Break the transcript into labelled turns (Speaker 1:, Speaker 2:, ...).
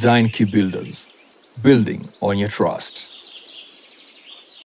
Speaker 1: Design Key Builders, building on your trust.